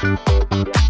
Música